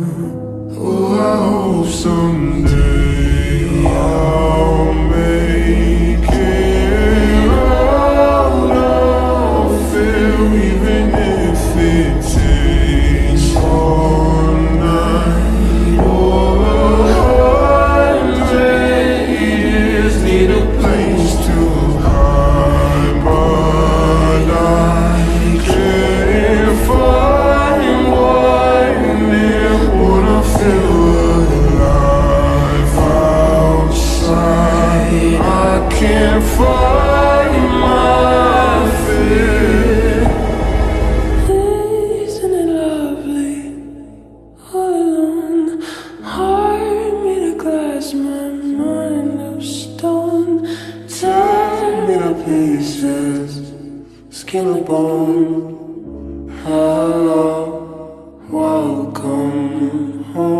Oh, I hope someday can find my fear. Isn't it lovely? All alone, heart made of glass, my mind of stone, tear me to pieces, skin to bone. Hello, welcome home.